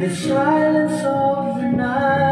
The silence of the night.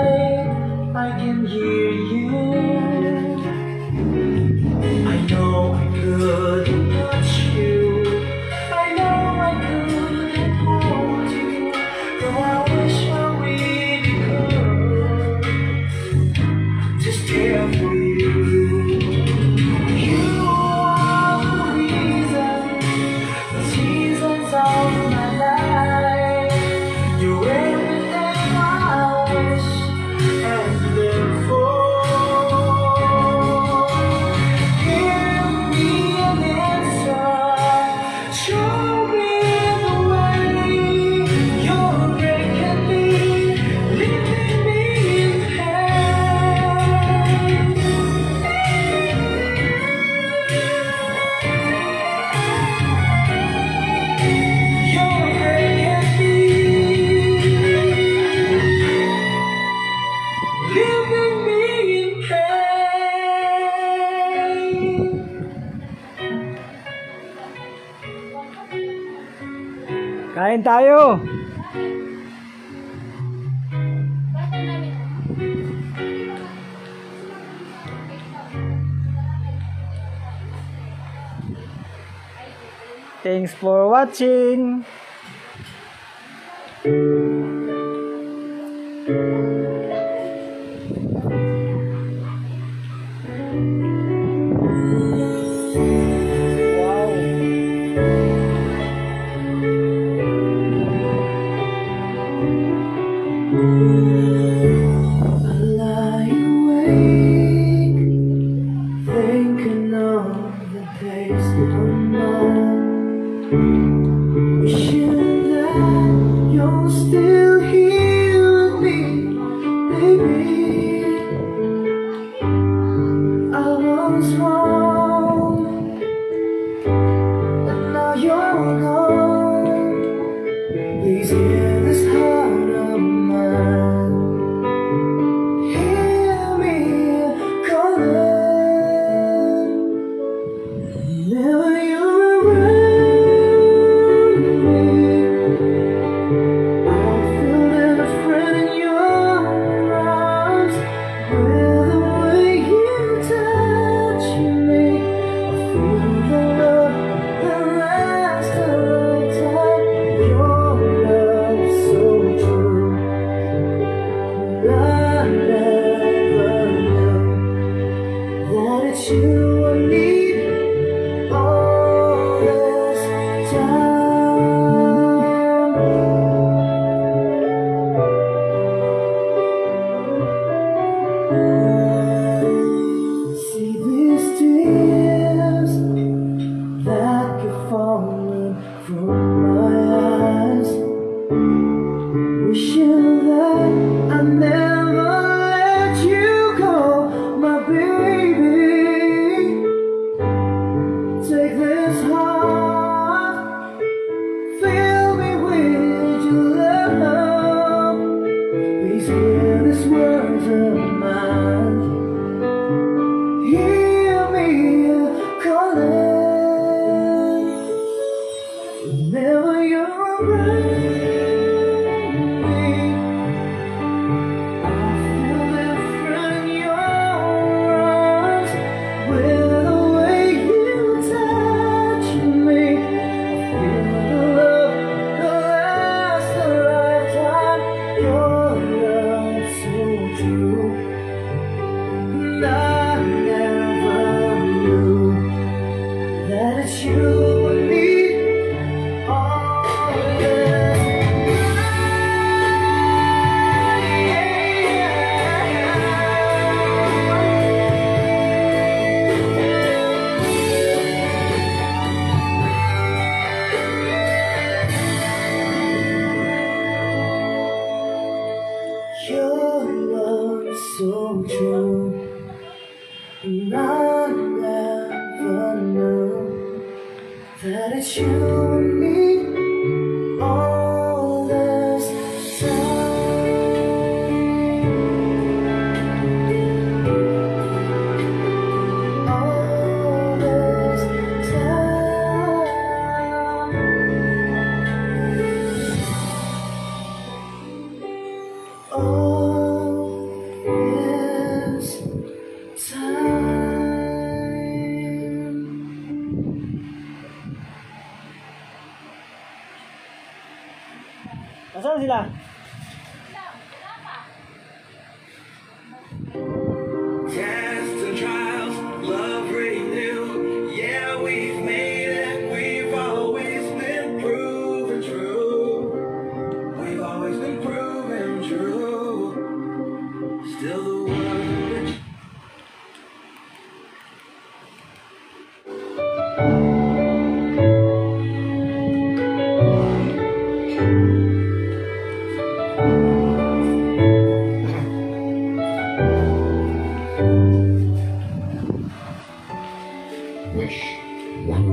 Kain tayo. Thanks for watching. don't steal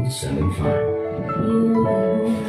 1075.